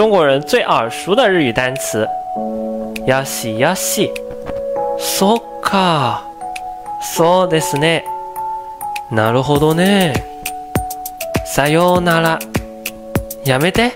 中国人最耳熟的日语单词。よしよし。そっか。そうですね。なるほどね。さようなら。やめて。